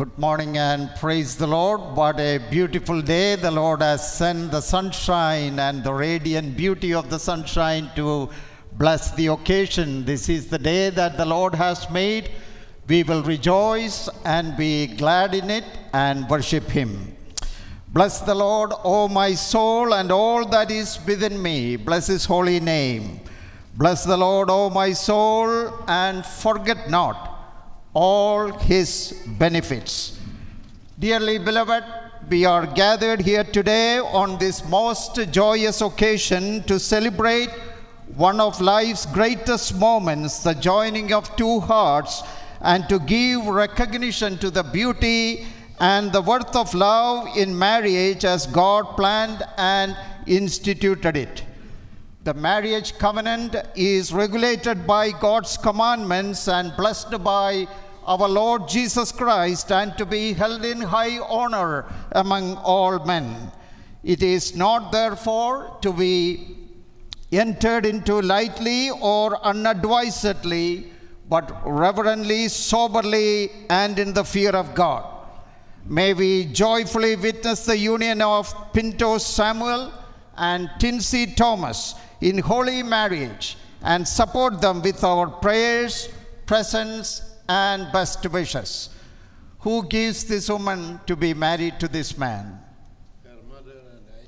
Good morning and praise the Lord. What a beautiful day. The Lord has sent the sunshine and the radiant beauty of the sunshine to bless the occasion. This is the day that the Lord has made. We will rejoice and be glad in it and worship Him. Bless the Lord, O my soul, and all that is within me. Bless His holy name. Bless the Lord, O my soul, and forget not all his benefits. Dearly beloved, we are gathered here today on this most joyous occasion to celebrate one of life's greatest moments, the joining of two hearts, and to give recognition to the beauty and the worth of love in marriage as God planned and instituted it. The marriage covenant is regulated by God's commandments and blessed by our Lord Jesus Christ and to be held in high honor among all men. It is not therefore to be entered into lightly or unadvisedly, but reverently, soberly, and in the fear of God. May we joyfully witness the union of Pinto Samuel and Tincy Thomas in holy marriage and support them with our prayers, presence, and best wishes. Who gives this woman to be married to this man? Her mother and I.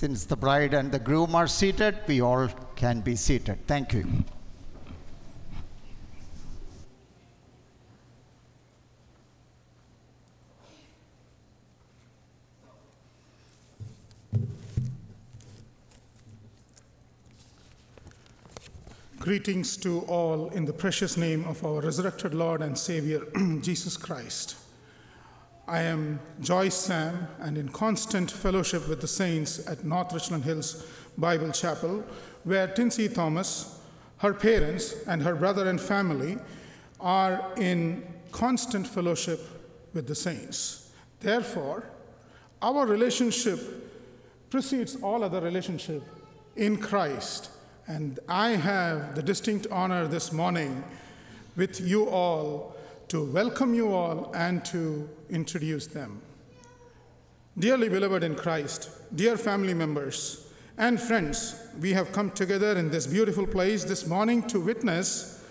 Since the bride and the groom are seated, we all can be seated. Thank you. Greetings to all in the precious name of our resurrected Lord and Savior, Jesus Christ. I am Joyce Sam, and in constant fellowship with the saints at North Richland Hills Bible Chapel, where Tincy Thomas, her parents, and her brother and family are in constant fellowship with the saints. Therefore, our relationship precedes all other relationship in Christ. And I have the distinct honor this morning with you all to welcome you all and to introduce them. Dearly beloved in Christ, dear family members and friends, we have come together in this beautiful place this morning to witness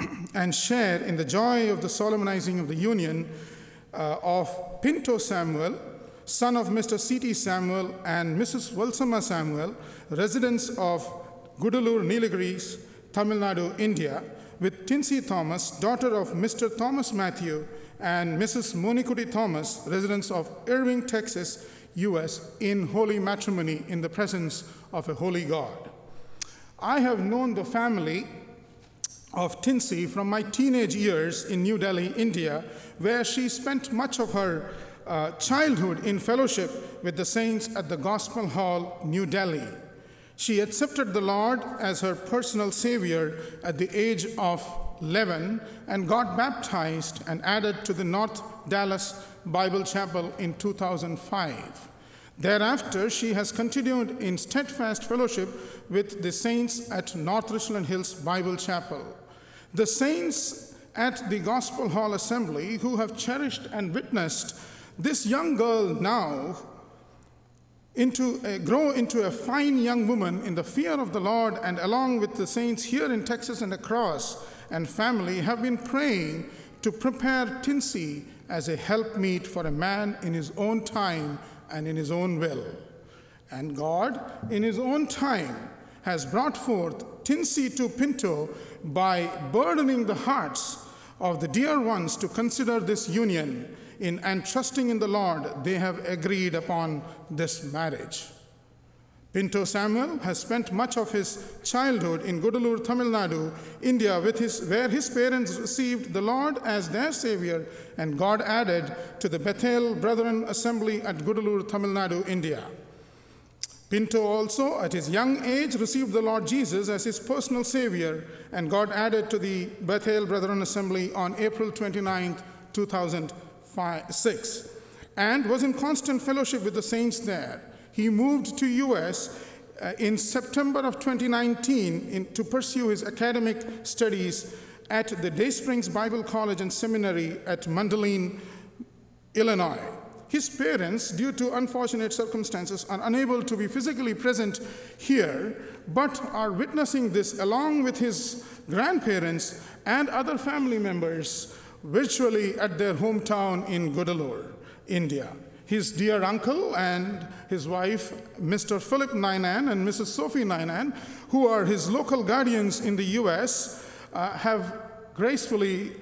and share in the joy of the solemnizing of the union uh, of Pinto Samuel, son of Mr. C.T. Samuel and Mrs. Walsama Samuel, residents of Gudalur, Nilgiris, Tamil Nadu, India, with Tincy Thomas, daughter of Mr. Thomas Matthew and Mrs. Monikudi Thomas, residents of Irving, Texas, U.S., in holy matrimony in the presence of a holy God. I have known the family of Tincy from my teenage years in New Delhi, India, where she spent much of her uh, childhood in fellowship with the saints at the Gospel Hall, New Delhi. She accepted the Lord as her personal Savior at the age of 11 and got baptized and added to the North Dallas Bible Chapel in 2005. Thereafter, she has continued in steadfast fellowship with the saints at North Richland Hills Bible Chapel. The saints at the Gospel Hall Assembly who have cherished and witnessed this young girl now into a, grow into a fine young woman in the fear of the Lord, and along with the saints here in Texas and across, and family have been praying to prepare Tincy as a helpmeet for a man in his own time and in his own will. And God, in his own time, has brought forth Tincy to Pinto by burdening the hearts of the dear ones to consider this union in and trusting in the Lord, they have agreed upon this marriage. Pinto Samuel has spent much of his childhood in Gudalur, Tamil Nadu, India, with his, where his parents received the Lord as their Savior, and God added to the Bethel Brethren Assembly at Gudalur, Tamil Nadu, India. Pinto also, at his young age, received the Lord Jesus as his personal Savior, and God added to the Bethel Brethren Assembly on April 29, 2006, and was in constant fellowship with the saints there. He moved to U.S. uh, in September of 2019 in, to pursue his academic studies at the Day Springs Bible College and Seminary at Mundelein, Illinois. His parents, due to unfortunate circumstances, are unable to be physically present here, but are witnessing this along with his grandparents and other family members virtually at their hometown in Gudalur, India. His dear uncle and his wife, Mr. Philip Ninan and Mrs. Sophie Ninan, who are his local guardians in the US, uh, have gracefully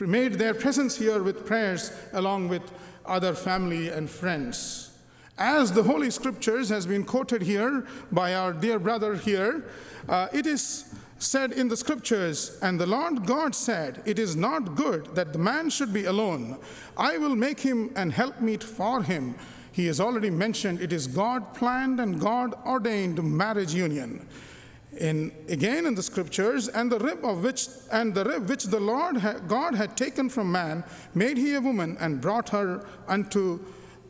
made their presence here with prayers along with other family and friends. As the Holy Scriptures has been quoted here by our dear brother here, uh, it is said in the Scriptures, and the Lord God said, It is not good that the man should be alone. I will make him an helpmeet for him. He has already mentioned it is God planned and God ordained marriage union in again in the scriptures and the rib of which and the rib which the lord ha- god had taken from man made he a woman and brought her unto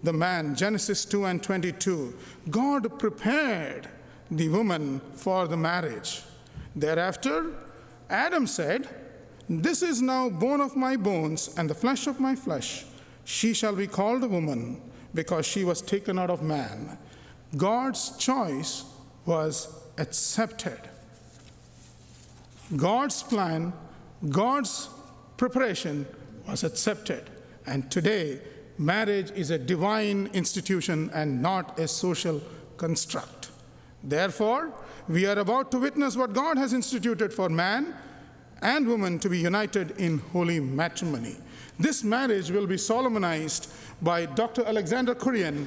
the man genesis 2 and 22 god prepared the woman for the marriage thereafter adam said this is now bone of my bones and the flesh of my flesh she shall be called a woman because she was taken out of man god's choice was accepted. God's plan, God's preparation was accepted. And today, marriage is a divine institution and not a social construct. Therefore, we are about to witness what God has instituted for man and woman to be united in holy matrimony. This marriage will be solemnized by Dr. Alexander Kurian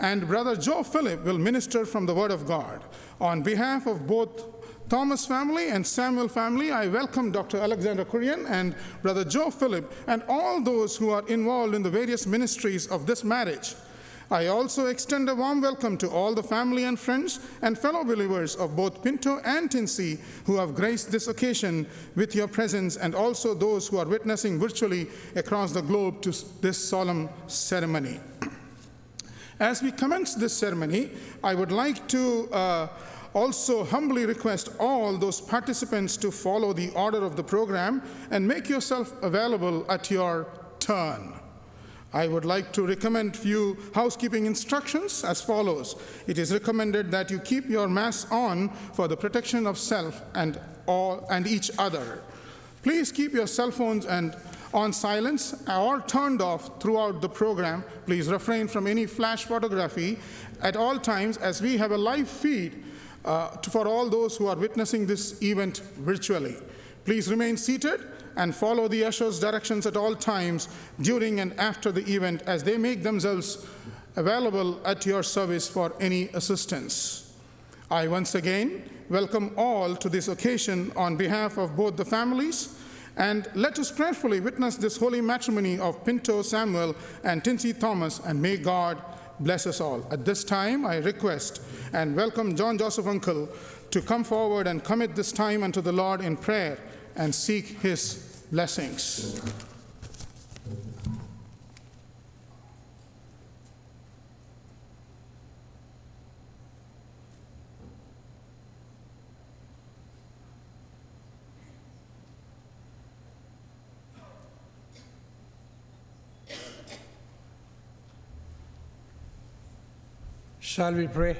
and Brother Joe Philip will minister from the Word of God. On behalf of both Thomas family and Samuel family, I welcome Dr. Alexander Kurian and Brother Joe Philip and all those who are involved in the various ministries of this marriage. I also extend a warm welcome to all the family and friends and fellow believers of both Pinto and Tincy who have graced this occasion with your presence, and also those who are witnessing virtually across the globe to this solemn ceremony. As we commence this ceremony, I would like to uh, also humbly request all those participants to follow the order of the program and make yourself available at your turn. I would like to recommend few housekeeping instructions as follows. It is recommended that you keep your mask on for the protection of self and all and each other. Please keep your cell phones and on silence or turned off throughout the program. Please refrain from any flash photography at all times as we have a live feed uh, for all those who are witnessing this event virtually. Please remain seated and follow the ushers' directions at all times during and after the event as they make themselves available at your service for any assistance. I once again welcome all to this occasion on behalf of both the families and let us prayerfully witness this holy matrimony of Pinto Samuel and Tincy Thomas, and may God bless us all. At this time, I request and welcome John Joseph Uncle to come forward and commit this time unto the Lord in prayer and seek his blessings. Shall we pray?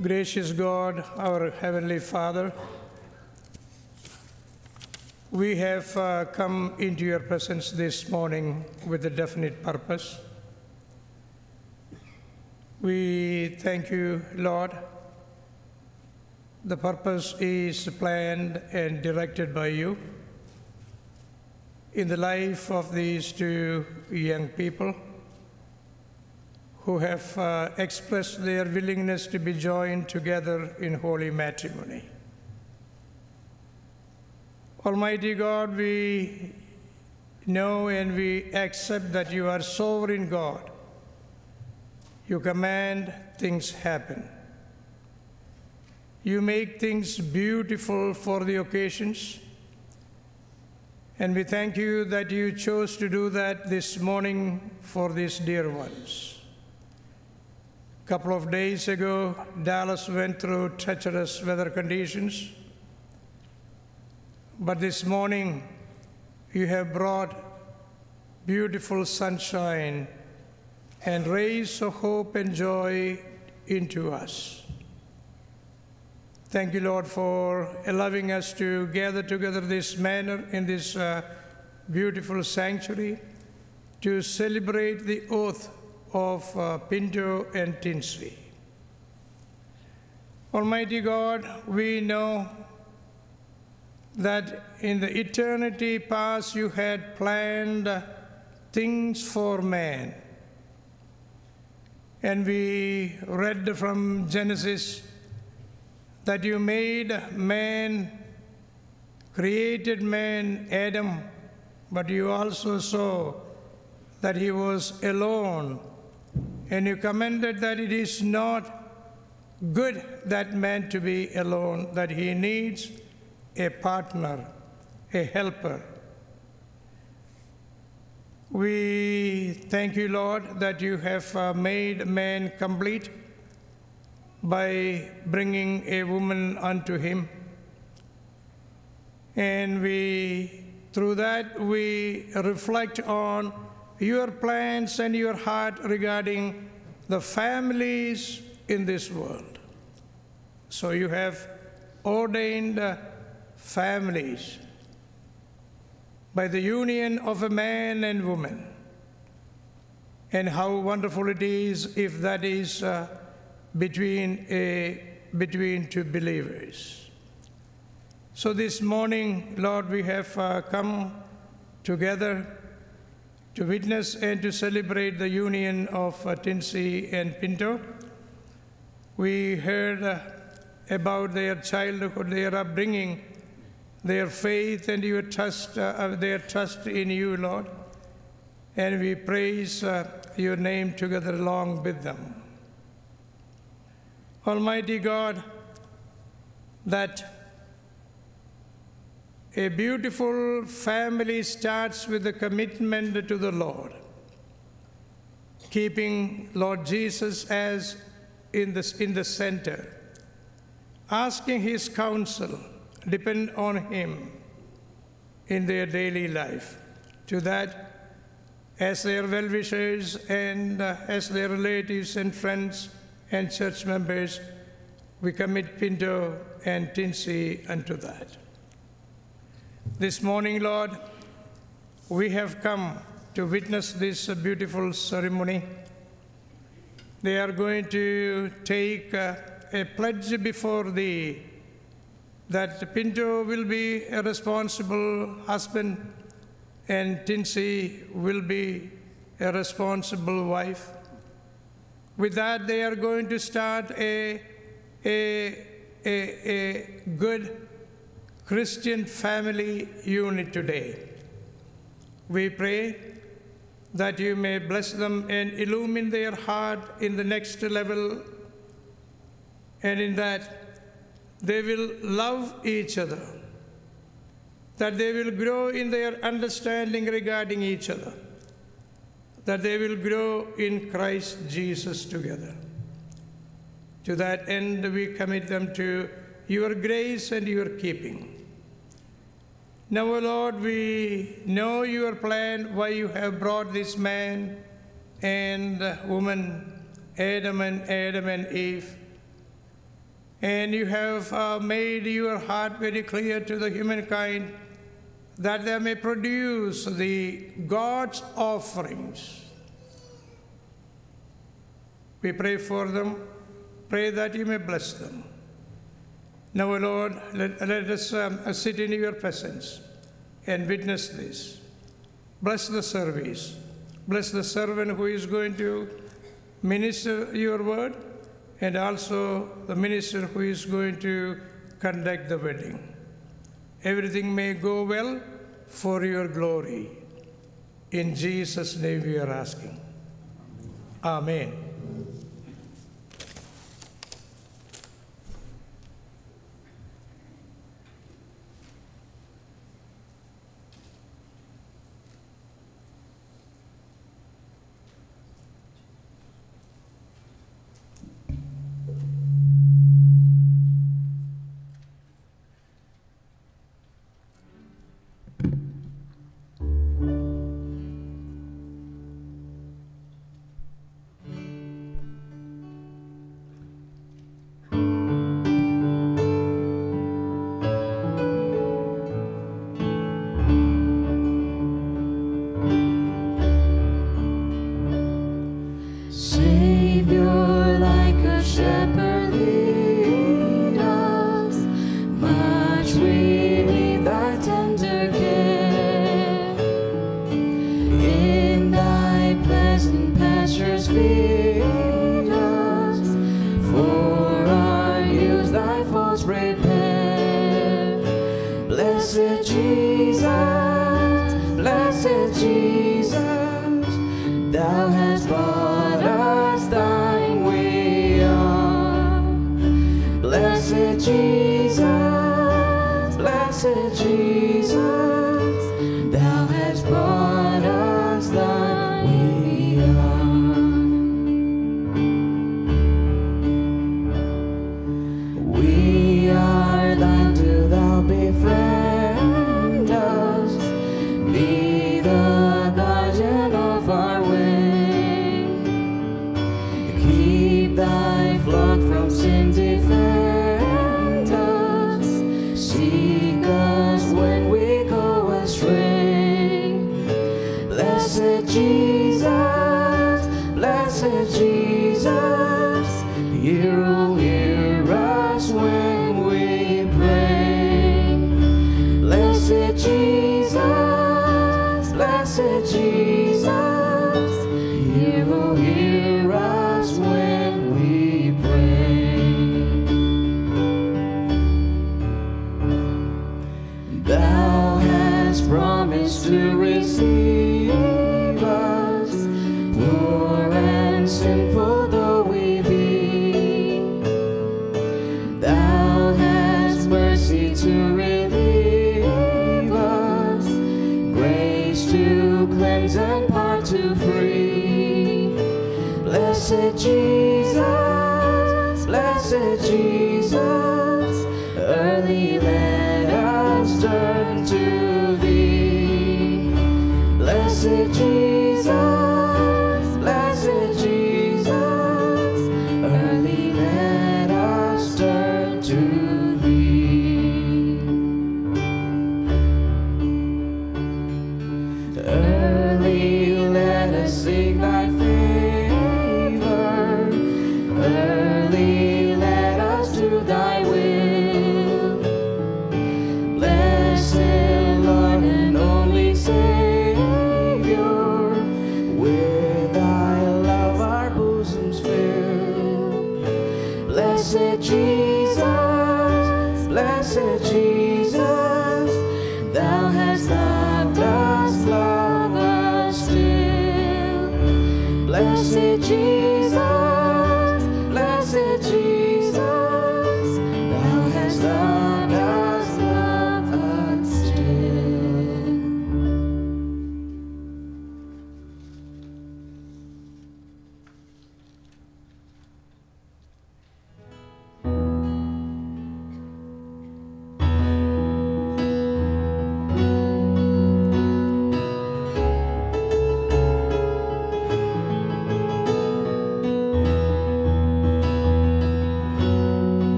Gracious God, our Heavenly Father, we have uh, come into your presence this morning with a definite purpose. We thank you, Lord. The purpose is planned and directed by you in the life of these two young people who have uh, expressed their willingness to be joined together in holy matrimony. Almighty God, we know and we accept that you are sovereign God. You command, things happen. You make things beautiful for the occasions. And we thank you that you chose to do that this morning for these dear ones. Couple of days ago, Dallas went through treacherous weather conditions. But this morning, you have brought beautiful sunshine and rays of hope and joy into us. Thank you, Lord, for allowing us to gather together this manner in this uh, beautiful sanctuary to celebrate the oath of uh, Pinto and Tincy. Almighty God, we know that in the eternity past you had planned things for man. And we read from Genesis that you made man, created man, Adam, but you also saw that he was alone. And you commended that it is not good that man to be alone, that he needs a partner, a helper. We thank you, Lord, that you have uh, made man complete by bringing a woman unto him. And we, through that, we reflect on your plans and your heart regarding the families in this world. So you have ordained uh, families by the union of a man and woman. And how wonderful it is if that is uh, between, a, between two believers. So this morning, Lord, we have uh, come together to witness and to celebrate the union of uh, Tincy and Pinto. We heard uh, about their childhood, their upbringing, their faith and your trust, uh, their trust in you, Lord. And we praise uh, your name together along with them. Almighty God, that a beautiful family starts with a commitment to the Lord, keeping Lord Jesus as in the, in the center, asking his counsel, depend on him in their daily life. To that, as their well wishers and uh, as their relatives and friends and church members, we commit Pinto and Tincy unto that. This morning, Lord, we have come to witness this beautiful ceremony. They are going to take uh, a pledge before thee that Pinto will be a responsible husband and Tincy will be a responsible wife. With that, they are going to start a, a, a, a good Christian family unit today. We pray that you may bless them and illumine their heart in the next level, and in that they will love each other, that they will grow in their understanding regarding each other, that they will grow in Christ Jesus together. To that end, we commit them to your grace and your keeping. Now, o Lord, we know your plan, why you have brought this man and woman, Adam and Adam and Eve. And you have uh, made your heart very clear to the humankind that they may produce the God's offerings. We pray for them. Pray that you may bless them. Now, Lord, let, let us um, uh, sit in your presence and witness this. Bless the service. Bless the servant who is going to minister your word and also the minister who is going to conduct the wedding. Everything may go well for your glory. In Jesus' name we are asking. Amen. Thou hast promised to receive us, poor and sinful though we be. Thou hast mercy to relieve us, grace to cleanse and pardon to free. Blessed Jesus.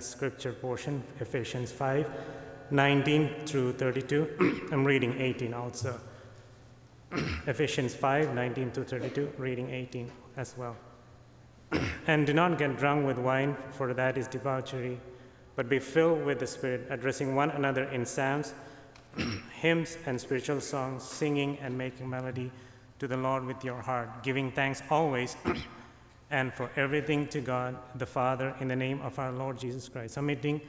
Scripture portion, Ephesians 5, 19 through 32. I'm reading 18 also. Ephesians 5, 19 to 32, reading 18 as well. and do not get drunk with wine, for that is debauchery, but be filled with the Spirit, addressing one another in psalms, hymns, and spiritual songs, singing and making melody to the Lord with your heart, giving thanks always and for everything to God the Father in the name of our Lord Jesus Christ, submitting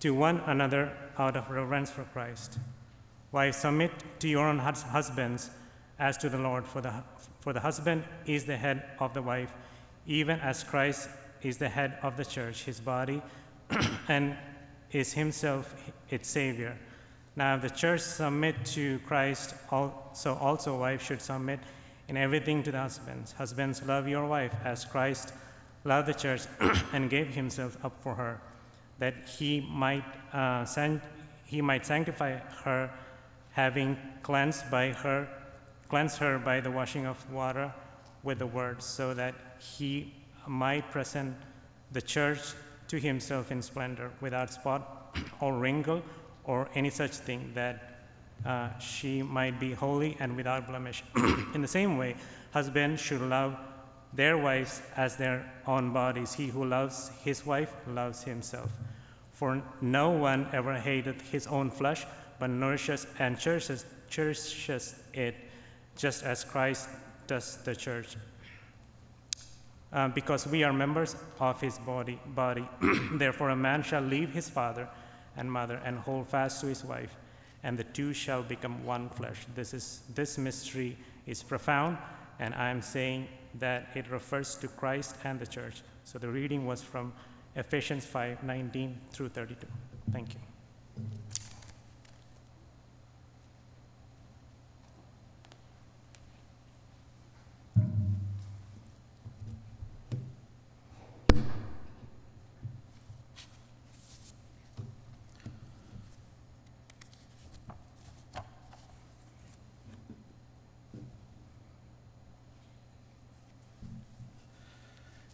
to one another out of reverence for Christ. Wives, submit to your own hus- husbands as to the Lord, for the, for the husband is the head of the wife, even as Christ is the head of the church, his body, and is himself its Savior. Now, if the church submit to Christ, so also wives should submit in everything to the husbands. Husbands, love your wife as Christ loved the church and gave himself up for her, that he might, uh, he might sanctify her, having cleansed by her, cleansed her by the washing of water with the word, so that he might present the church to himself in splendor, without spot or wrinkle or any such thing, that uh, she might be holy and without blemish. in the same way, husbands should love their wives as their own bodies. He who loves his wife loves himself. For no one ever hated his own flesh, but nourishes and cherishes, cherishes it, just as Christ does the church. Uh, because we are members of his body. body. Therefore, a man shall leave his father and mother and hold fast to his wife, and the two shall become one flesh. This, is, this mystery is profound, and I am saying that it refers to Christ and the church. So the reading was from Ephesians 5 19 through 32. Thank you.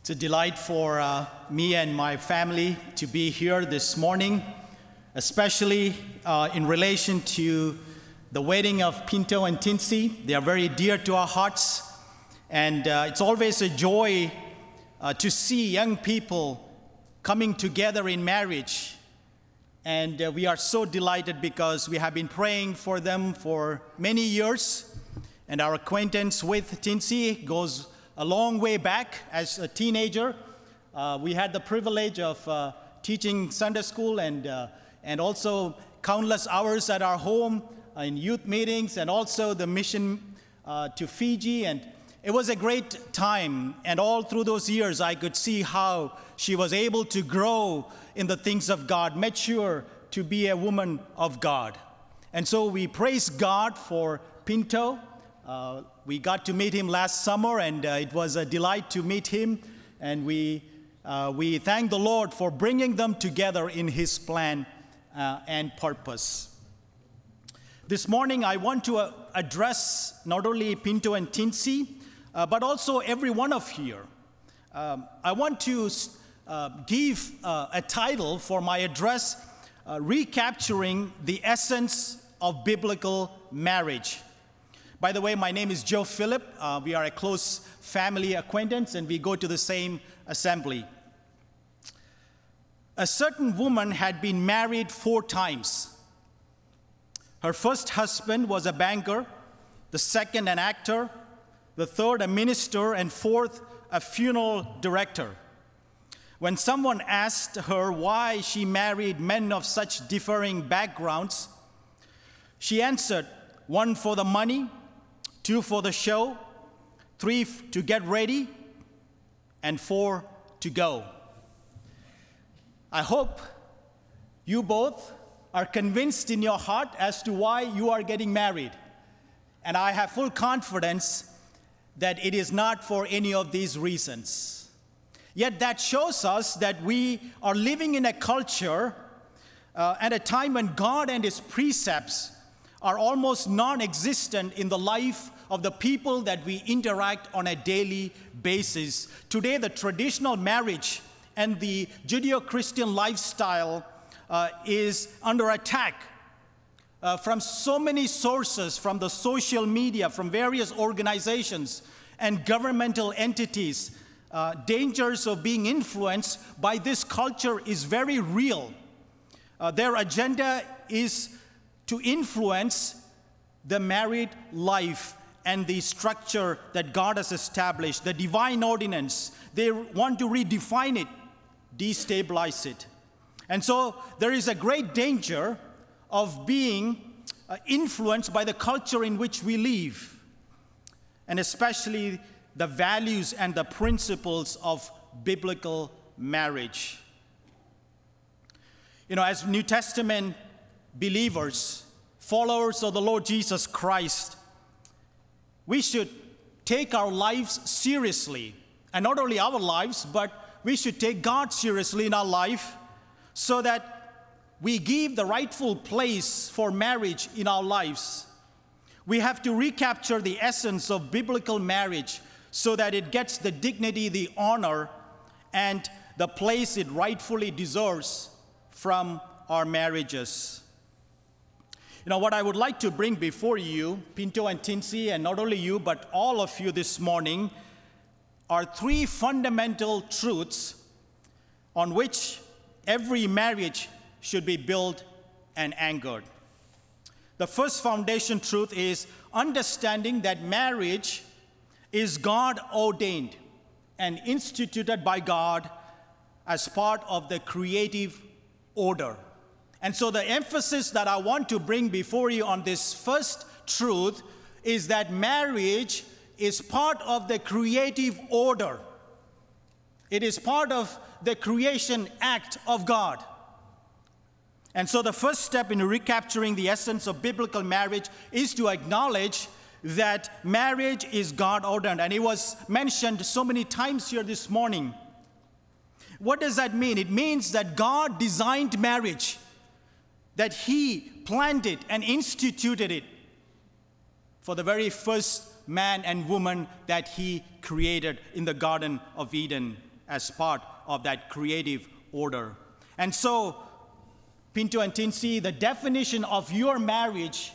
It's a delight for uh, me and my family to be here this morning, especially uh, in relation to the wedding of Pinto and Tincy. They are very dear to our hearts, and uh, it's always a joy uh, to see young people coming together in marriage. And uh, we are so delighted because we have been praying for them for many years, and our acquaintance with Tincy goes a long way back as a teenager. Uh, we had the privilege of uh, teaching Sunday school and, uh, and also countless hours at our home uh, in youth meetings and also the mission uh, to Fiji. And it was a great time. And all through those years, I could see how she was able to grow in the things of God, mature to be a woman of God. And so we praise God for Pinto. Uh, we got to meet him last summer, and uh, it was a delight to meet him. And we, uh, we thank the Lord for bringing them together in his plan uh, and purpose. This morning, I want to uh, address not only Pinto and Tincy, uh, but also every one of here. Um, I want to give a title for my address Recapturing the Essence of Biblical Marriage. By the way, my name is Joe Phillip. Uh, we are a close family acquaintance and we go to the same assembly. A certain woman had been married four times. Her first husband was a banker, the second, an actor, the third, a minister, and fourth, a funeral director. When someone asked her why she married men of such differing backgrounds, she answered, one for the money, two for the show, three to get ready, and four to go. I hope you both are convinced in your heart as to why you are getting married. And I have full confidence that it is not for any of these reasons. Yet that shows us that we are living in a culture uh, at a time when God and His precepts are almost non existent in the life of the people that we interact on a daily basis. Today, the traditional marriage and the Judeo Christian lifestyle uh, is under attack. Uh, from so many sources, from the social media, from various organizations and governmental entities, uh, dangers of being influenced by this culture is very real. Uh, their agenda is to influence the married life and the structure that God has established, the divine ordinance. They want to redefine it, destabilize it. And so there is a great danger of being uh, influenced by the culture in which we live, and especially the values and the principles of biblical marriage. You know, as New Testament believers, followers of the Lord Jesus Christ, we should take our lives seriously. And not only our lives, but we should take God seriously in our life so that we give the rightful place for marriage in our lives. We have to recapture the essence of biblical marriage so that it gets the dignity, the honor, and the place it rightfully deserves from our marriages. You know, what I would like to bring before you, Pinto and Tincy, and not only you, but all of you this morning, are three fundamental truths on which every marriage should be built and anchored. The first foundation truth is understanding that marriage is God ordained and instituted by God as part of the creative order. And so, the emphasis that I want to bring before you on this first truth is that marriage is part of the creative order. It is part of the creation act of God. And so, the first step in recapturing the essence of biblical marriage is to acknowledge that marriage is God ordained. And it was mentioned so many times here this morning. What does that mean? It means that God designed marriage that he planted and instituted it for the very first man and woman that he created in the Garden of Eden. as part of that creative order. And so, Pinto and Tincy, the definition of your marriage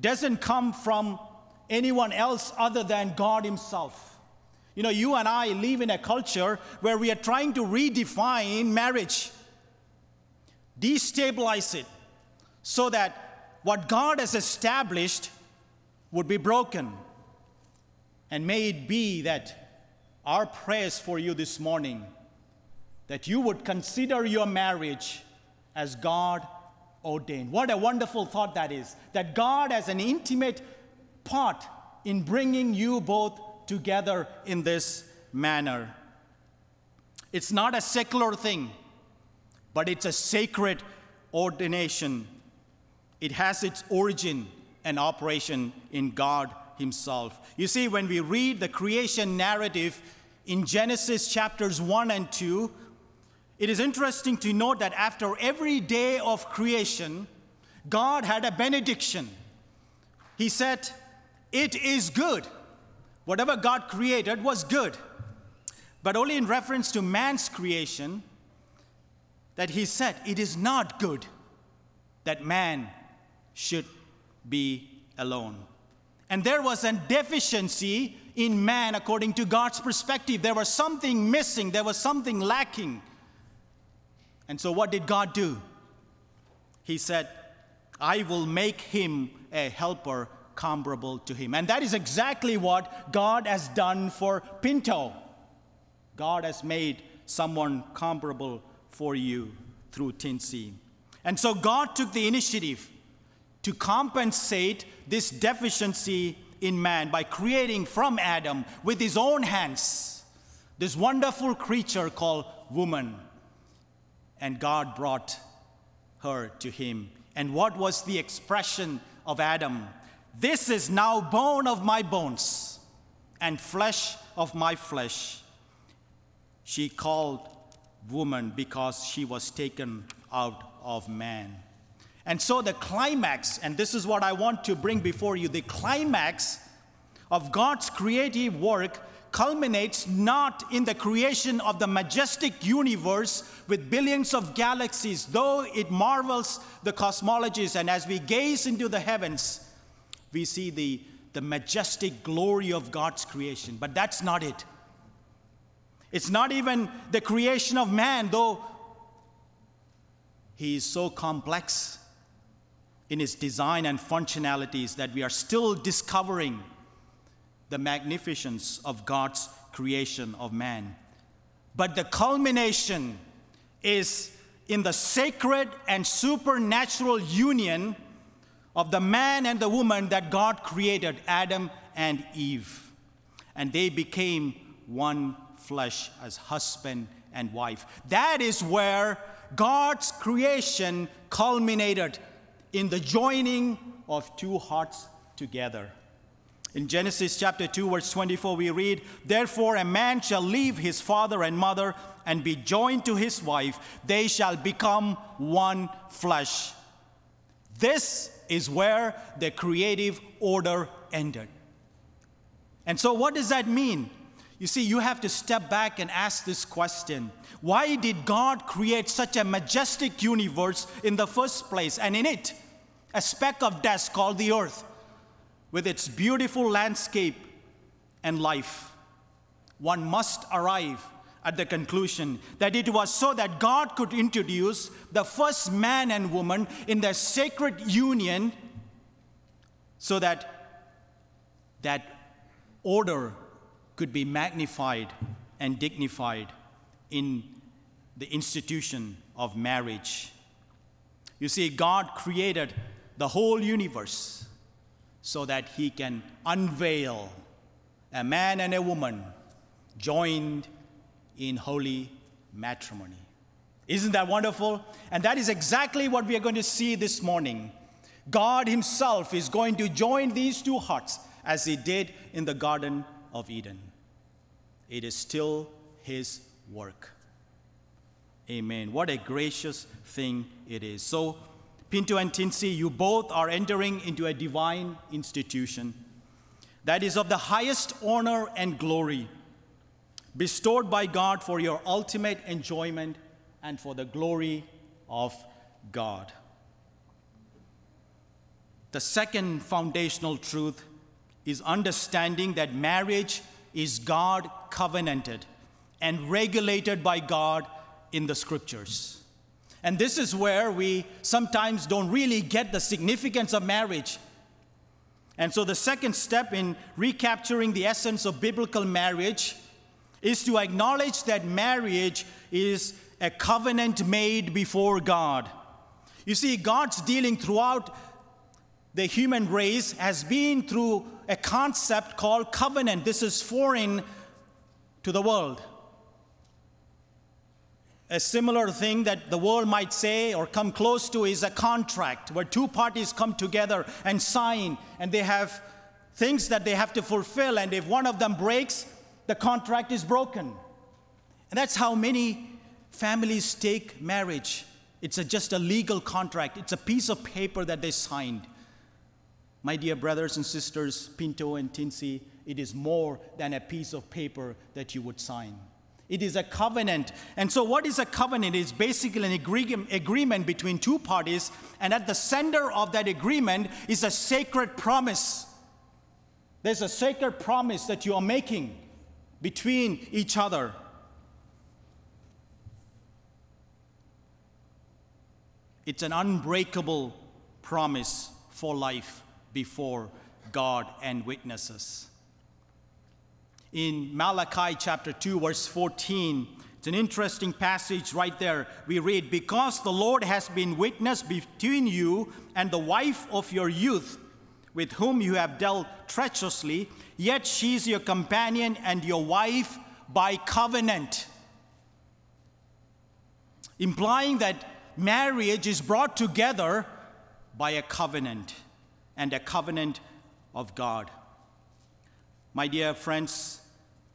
doesn't come from anyone else other than God Himself. You know, you and I live in a culture where we are trying to redefine marriage, destabilize it, so that what God has established would be broken. And may it be that our prayers for you this morning that you would consider your marriage as God ordained. What a wonderful thought that is. That God has an intimate part in bringing you both together in this manner. It's not a secular thing, but it's a sacred ordination. It has its origin and operation in God Himself. You see, when we read the creation narrative in Genesis chapters 1 and 2, it is interesting to note that after every day of creation, God had a benediction. He said, It is good. Whatever God created was good. But only in reference to man's creation, that He said, It is not good that man should be alone. And there was a deficiency in man according to God's perspective. There was something missing, there was something lacking. And so, what did God do? He said, I will make him a helper comparable to him. And that is exactly what God has done for Pinto. God has made someone comparable for you through Tincy. And so God took the initiative to compensate this deficiency in man by creating from Adam with his own hands this wonderful creature called woman and God brought her to him. And what was the expression of Adam? This is now bone of my bones and flesh of my flesh. She called woman because she was taken out of man. And so the climax, and this is what I want to bring before you the climax of God's creative work culminates not in the creation of the majestic universe with billions of galaxies, though it marvels the cosmologies. And as we gaze into the heavens, we see the, the majestic glory of God's creation. But that's not it. It's not even the creation of man, though he is so complex in his design and functionalities that we are still discovering the magnificence of God's creation of man. But the culmination is in the sacred and supernatural union of the man and the woman that God created, Adam and Eve. And they became one flesh as husband and wife. That is where God's creation culminated in the joining of two hearts together. In Genesis chapter 2, verse 24, we read, Therefore, a man shall leave his father and mother and be joined to his wife. They shall become one flesh. This is where the creative order ended. And so, what does that mean? You see, you have to step back and ask this question Why did God create such a majestic universe in the first place? And in it, a speck of dust called the earth with its beautiful landscape and life, one must arrive at the conclusion that it was so that God could introduce the first man and woman in their sacred union so that that order could be magnified and dignified in the institution of marriage. You see, God created the whole universe so that he can unveil a man and a woman joined in holy matrimony. Isn't that wonderful? And that is exactly what we are going to see this morning. God Himself is going to join these two hearts as He did in the Garden of Eden. It is still His work. Amen. What a gracious thing it is. So, Pinto and Tincy, you both are entering into a divine institution that is of the highest honor and glory. bestowed by God for your ultimate enjoyment and for the glory of God. The second foundational truth is understanding that marriage is God covenanted and regulated by God in the scriptures. And this is where we sometimes don't really get the significance of marriage. And so, the second step in recapturing the essence of biblical marriage is to acknowledge that marriage is a covenant made before God. You see, God's dealing throughout the human race has been through a concept called covenant. This is foreign to the world. A similar thing that the world might say or come close to is a contract where two parties come together and sign and they have things that they have to fulfill. And if one of them breaks, the contract is broken. And that's how many families take marriage. It's a, just a legal contract, it's a piece of paper that they signed. My dear brothers and sisters, Pinto and Tincy, it is more than a piece of paper that you would sign. It is a covenant. And so, what is a covenant? It's basically an agree- agreement between two parties, and at the center of that agreement is a sacred promise. There's a sacred promise that you are making between each other. It's an unbreakable promise for life before God and witnesses. In Malachi chapter 2, verse 14, it's an interesting passage right there. We read, Because the Lord has been witness between you and the wife of your youth, with whom you have dealt treacherously, yet she is your companion and your wife by covenant. Implying that marriage is brought together by a covenant and a covenant of God. My dear friends,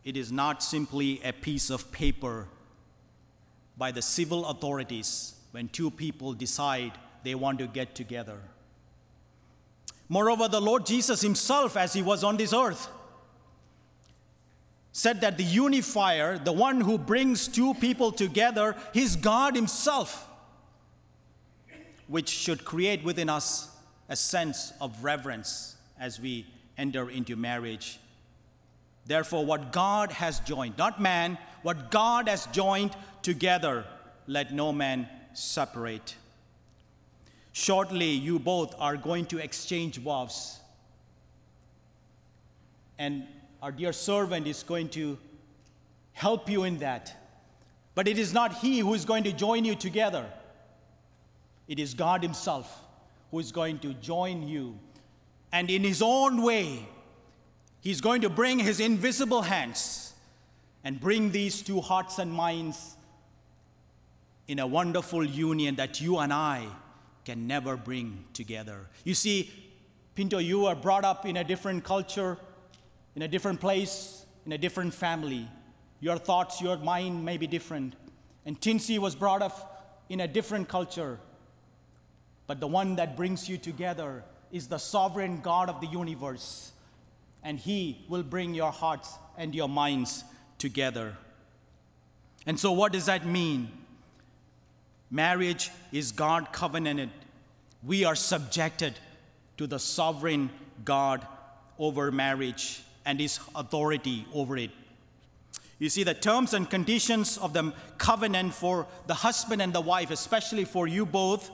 it is not simply a piece of paper by the civil authorities when two people decide they want to get together. Moreover, the Lord Jesus Himself, as He was on this earth, said that the unifier, the one who brings two people together, is God Himself, which should create within us a sense of reverence as we enter into marriage. Therefore, what God has joined, not man, what God has joined together, let no man separate. Shortly, you both are going to exchange vows. And our dear servant is going to help you in that. But it is not he who is going to join you together, it is God Himself who is going to join you. And in His own way, He's going to bring His invisible hands and bring these two hearts and minds in a wonderful union that you and I can never bring together. You see, Pinto, you were brought up in a different culture, in a different place, in a different family. Your thoughts, your mind may be different. And Tincy was brought up in a different culture. But the one that brings you together is the sovereign God of the universe. And He will bring your hearts and your minds together. And so, what does that mean? Marriage is God covenanted. We are subjected to the sovereign God over marriage and his authority over it. You see, the terms and conditions of the covenant for the husband and the wife, especially for you both,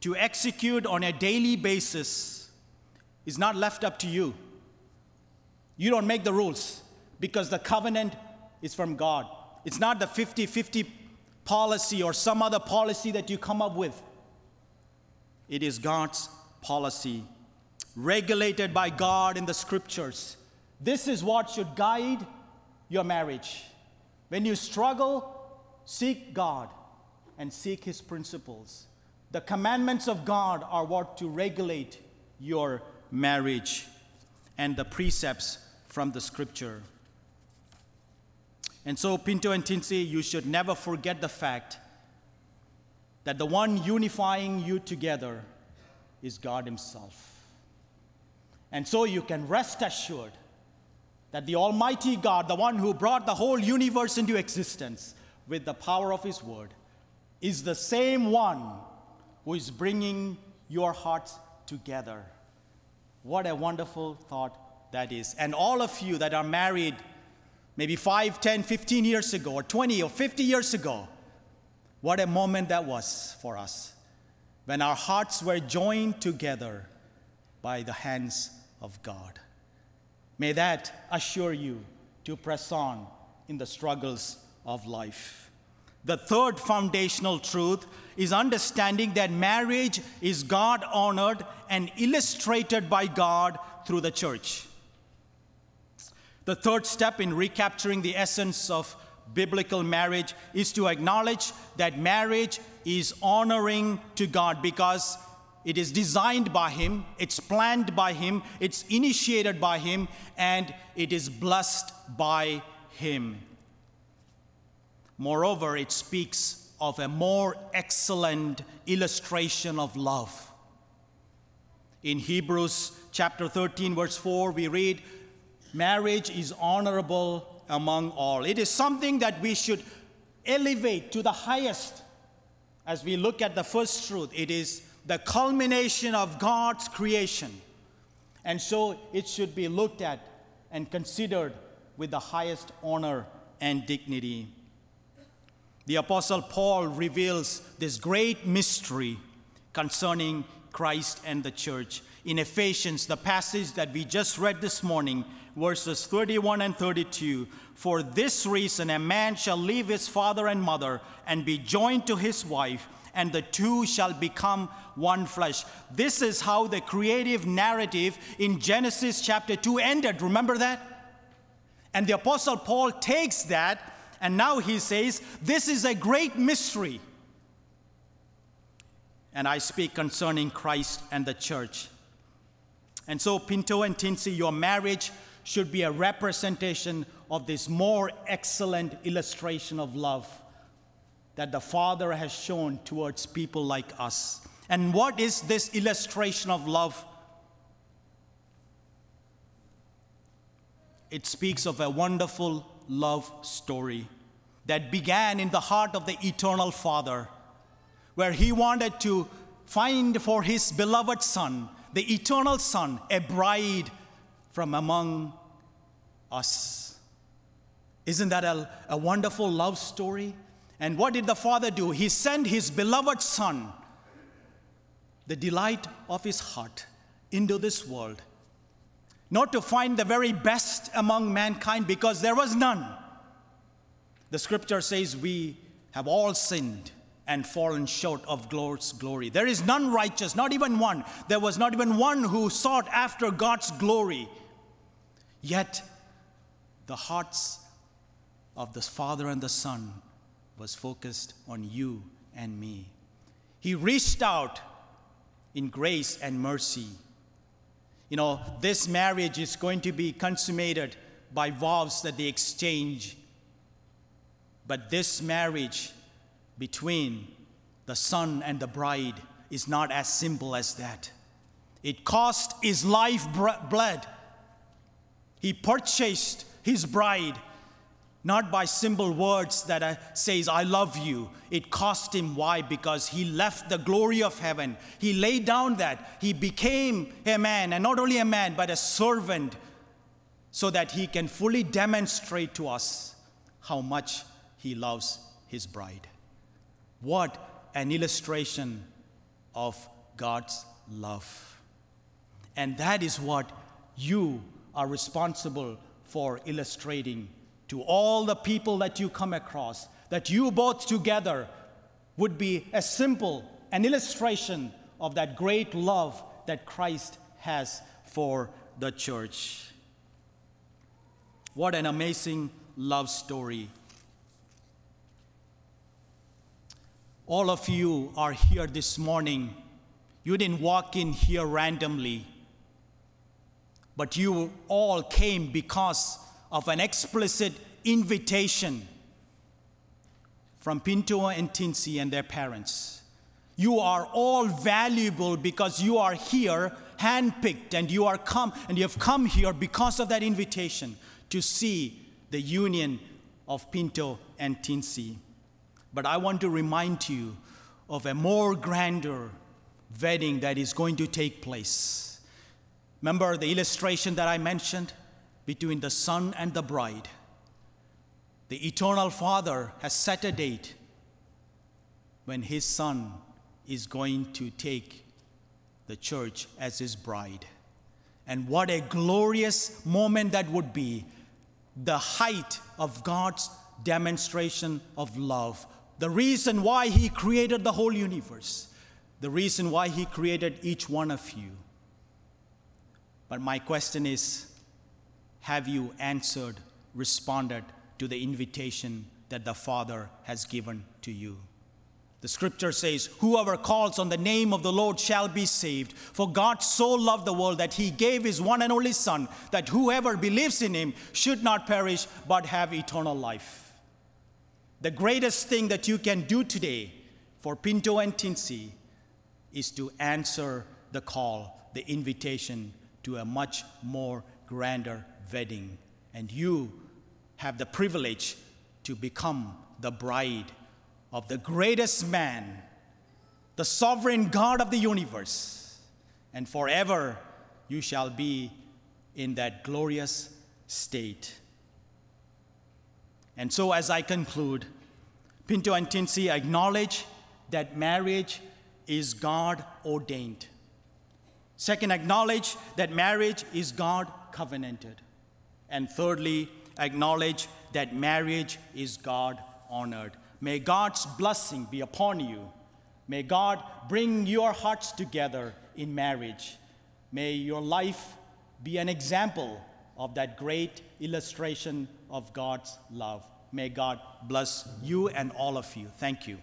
to execute on a daily basis is not left up to you. You don't make the rules because the covenant is from God. It's not the 50 50 policy or some other policy that you come up with. It is God's policy, regulated by God in the scriptures. This is what should guide your marriage. When you struggle, seek God and seek His principles. The commandments of God are what to regulate your marriage and the precepts from the scripture. And so, Pinto and Tincy, you should never forget the fact that the one unifying you together is God Himself. And so you can rest assured that the Almighty God, the one who brought the whole universe into existence with the power of His word, is the same one who is bringing your hearts together. What a wonderful thought that is. And all of you that are married maybe 5, 10, 15 years ago, or 20 or 50 years ago, what a moment that was for us when our hearts were joined together by the hands of God. May that assure you to press on in the struggles of life. The third foundational truth is understanding that marriage is God honored and illustrated by God through the church. The third step in recapturing the essence of biblical marriage is to acknowledge that marriage is honoring to God because it is designed by Him, it's planned by Him, it's initiated by Him, and it is blessed by Him. Moreover, it speaks of a more excellent illustration of love. In Hebrews chapter 13, verse 4, we read, Marriage is honorable among all. It is something that we should elevate to the highest. As we look at the first truth, it is the culmination of God's creation. And so it should be looked at and considered with the highest honor and dignity. The Apostle Paul reveals this great mystery concerning Christ and the church. In Ephesians, the passage that we just read this morning, verses 31 and 32 For this reason, a man shall leave his father and mother and be joined to his wife, and the two shall become one flesh. This is how the creative narrative in Genesis chapter 2 ended. Remember that? And the Apostle Paul takes that and now he says, This is a great mystery. And I speak concerning Christ and the church. And so, Pinto and Tincy, your marriage should be a representation of this more excellent illustration of love that the Father has shown towards people like us. And what is this illustration of love? It speaks of a wonderful love story that began in the heart of the eternal Father, where He wanted to find for His beloved Son, the eternal Son, a bride from among us. Isn't that a, a wonderful love story? And what did the Father do? He sent His beloved Son, the delight of His heart, into this world not to find the very best among mankind because there was none. The scripture says we have all sinned and fallen short of God's glory. There is none righteous, not even one. There was not even one who sought after God's glory. Yet the hearts of the Father and the Son was focused on you and me. He reached out in grace and mercy you know, this marriage is going to be consummated by vows that they exchange. But this marriage between the son and the bride is not as simple as that. It cost his life blood. He purchased his bride not by simple words that uh, says i love you. It cost him. Why? Because he left the glory of heaven. He laid down that. He became a man and not only a man but a servant so that he can fully demonstrate to us how much he loves his bride. What an illustration of god's love. And that is what you are responsible for illustrating to all the people that you come across, that you both together would be a simple an illustration of that great love that Christ has for the church. What an amazing love story. All of you are here this morning. You didn't walk in here randomly, but you all came because of an explicit invitation from Pinto and Tincy and their parents. You are all valuable because you are here handpicked and you are come and you have come here because of that invitation to see the union of Pinto and Tincy. But I want to remind you of a more grander wedding that is going to take place. Remember the illustration that I mentioned between the son and the bride? The eternal Father has set a date when his son is going to take the church as his bride. And what a glorious moment that would be the height of God's demonstration of love, the reason why He created the whole universe, the reason why He created each one of you. But my question is have you answered, responded to the invitation that the Father has given to you? The scripture says, Whoever calls on the name of the Lord shall be saved. For God so loved the world that he gave his one and only Son, that whoever believes in him should not perish but have eternal life. The greatest thing that you can do today for Pinto and Tincy is to answer the call, the invitation to a much more grander wedding. And you have the privilege to become the bride of the greatest man, the sovereign God of the universe, and forever you shall be in that glorious state. And so, as I conclude, Pinto and Tincy acknowledge that marriage is God ordained. Second, acknowledge that marriage is God covenanted. And thirdly, acknowledge that marriage is God honored. May God's blessing be upon you. May God bring your hearts together in marriage. May your life be an example of that great illustration of God's love. May God bless you and all of you. Thank you.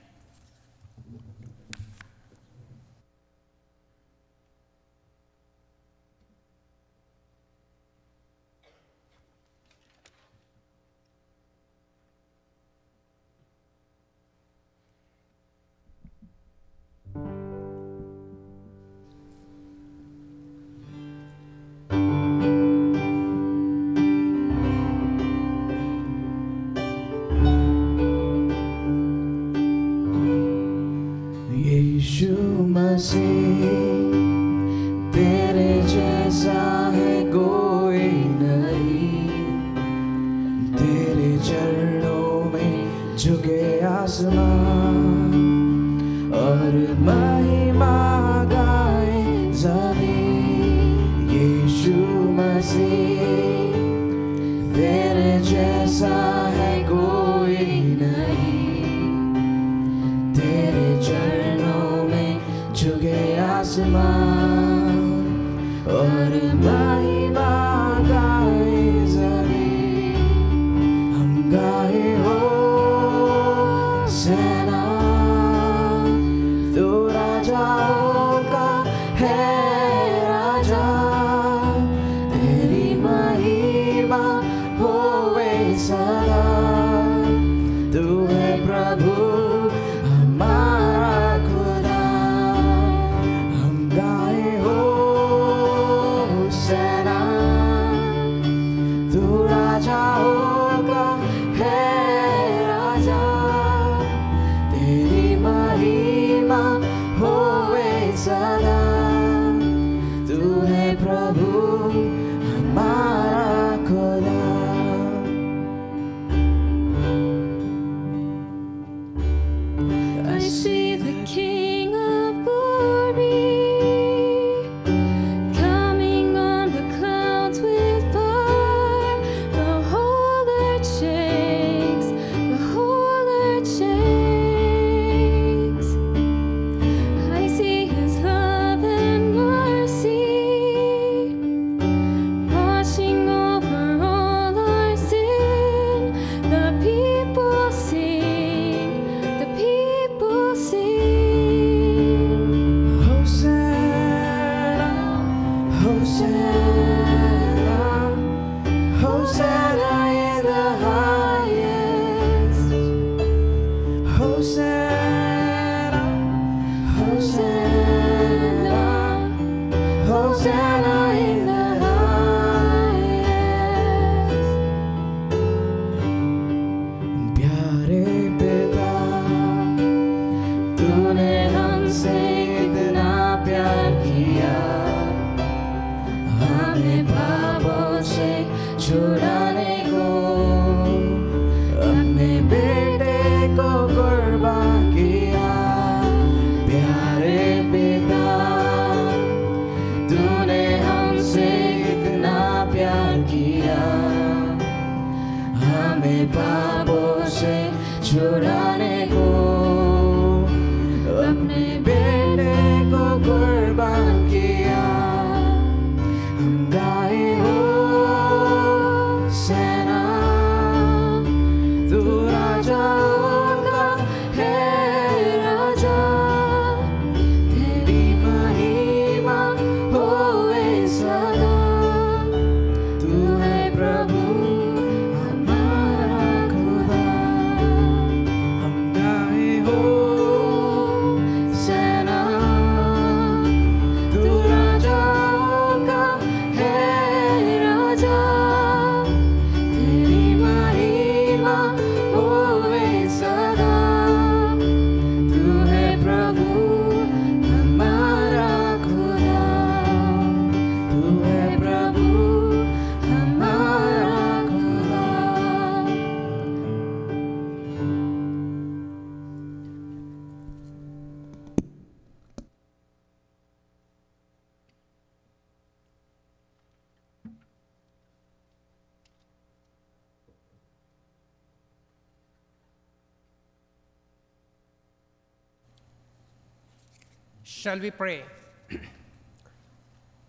Shall we pray?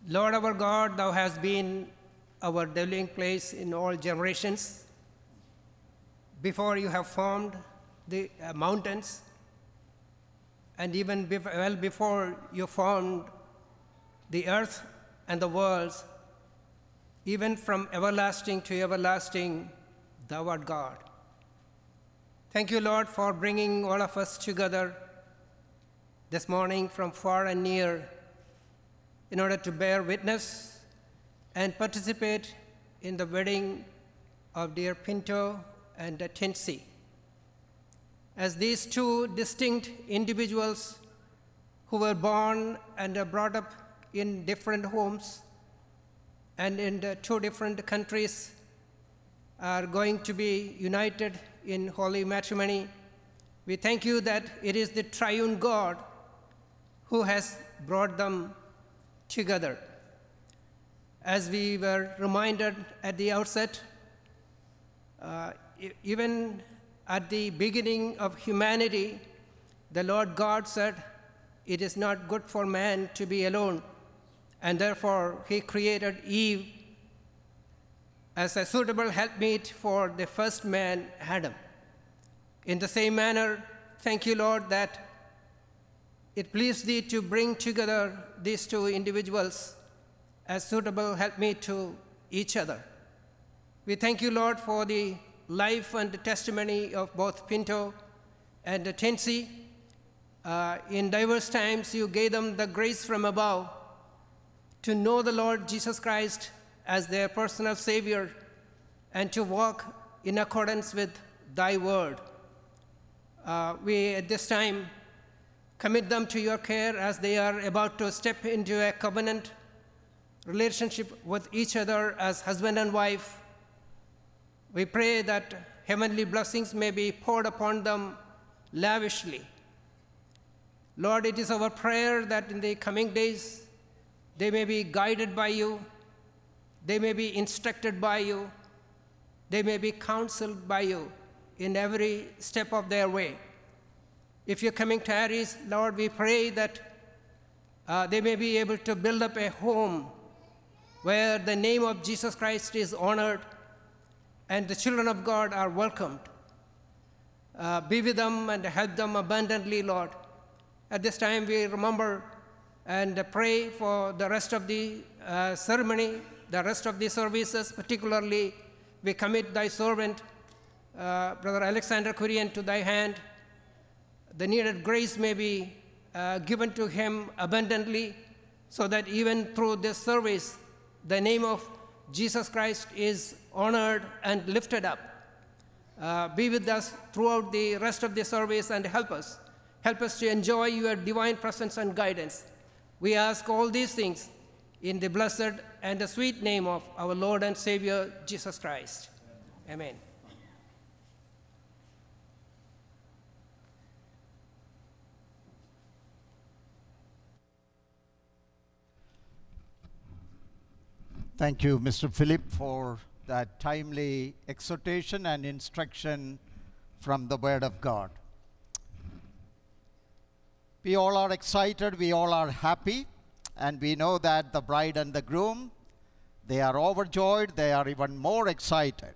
Lord our God, thou hast been our dwelling place in all generations. Before you have formed the uh, mountains, and even well before you formed the earth and the worlds, even from everlasting to everlasting, thou art God. Thank you, Lord, for bringing all of us together this morning from far and near in order to bear witness and participate in the wedding of dear Pinto and Tincy. As these two distinct individuals who were born and brought up in different homes and in two different countries are going to be united in holy matrimony, we thank you that it is the triune God who has brought them together. As we were reminded at the outset, uh, even at the beginning of humanity, the Lord God said, It is not good for man to be alone, and therefore he created Eve as a suitable helpmeet for the first man, Adam. In the same manner, thank you, Lord, that it pleased thee to bring together these two individuals as suitable helpmeet to each other. We thank you, Lord, for the life and the testimony of both Pinto and Tincy. Uh, in diverse times, you gave them the grace from above to know the Lord Jesus Christ as their personal Savior and to walk in accordance with thy word. Uh, we, at this time, commit them to your care as they are about to step into a covenant relationship with each other as husband and wife. We pray that heavenly blessings may be poured upon them lavishly. Lord, it is our prayer that in the coming days they may be guided by you, they may be instructed by you, they may be counseled by you in every step of their way. If your coming tarries, Lord, we pray that uh, they may be able to build up a home where the name of Jesus Christ is honored and the children of God are welcomed. Uh, be with them and help them abundantly, Lord. At this time, we remember and pray for the rest of the uh, ceremony, the rest of the services, particularly we commit thy servant, uh, Brother Alexander Kurian, to thy hand. The needed grace may be uh, given to him abundantly so that even through this service, the name of Jesus Christ is honored and lifted up. Uh, be with us throughout the rest of the service and help us. Help us to enjoy your divine presence and guidance. We ask all these things in the blessed and the sweet name of our Lord and Savior, Jesus Christ. Amen. Thank you, Mr. Philip, for that timely exhortation and instruction from the Word of God. We all are excited, we all are happy, and we know that the bride and the groom, they are overjoyed, they are even more excited.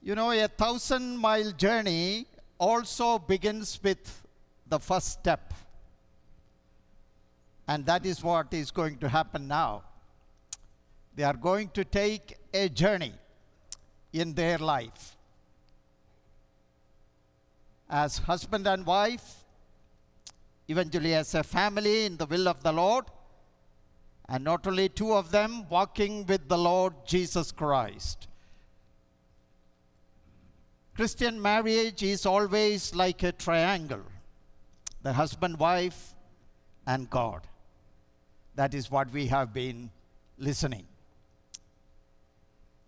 You know, a thousand mile journey also begins with the first step. And that is what is going to happen now. They are going to take a journey in their life. As husband and wife, eventually as a family in the will of the Lord, and not only two of them walking with the Lord Jesus Christ. Christian marriage is always like a triangle the husband, wife, and God. That is what we have been listening.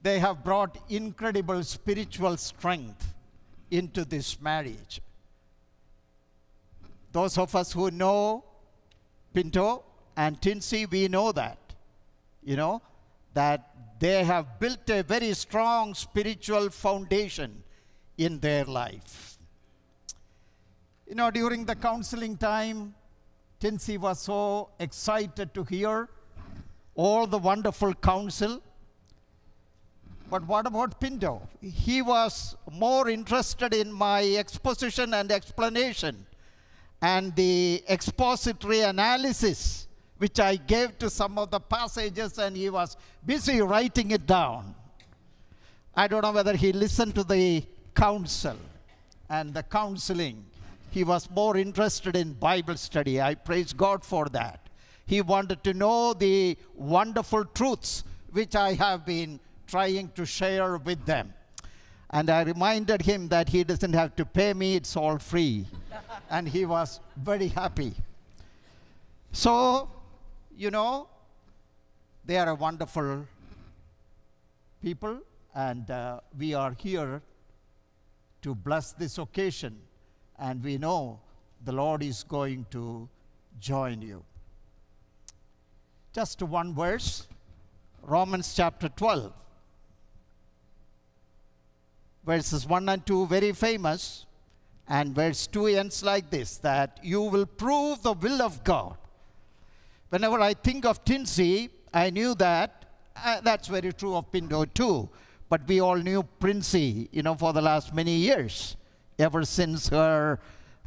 They have brought incredible spiritual strength into this marriage. Those of us who know Pinto and Tincy, we know that. You know, that they have built a very strong spiritual foundation in their life. You know, during the counseling time, Tincy was so excited to hear all the wonderful counsel. But what about Pinto? He was more interested in my exposition and explanation and the expository analysis which I gave to some of the passages, and he was busy writing it down. I don't know whether he listened to the counsel and the counseling. He was more interested in Bible study. I praise God for that. He wanted to know the wonderful truths which I have been trying to share with them. And I reminded him that he doesn't have to pay me, it's all free. and he was very happy. So, you know, they are a wonderful people, and uh, we are here to bless this occasion. And we know the Lord is going to join you. Just one verse Romans chapter 12 verses 1 and 2 very famous and verse 2 ends like this that you will prove the will of god. Whenever i think of tincy i knew that uh, that's very true of pinto too. But we all knew princey you know for the last many years ever since her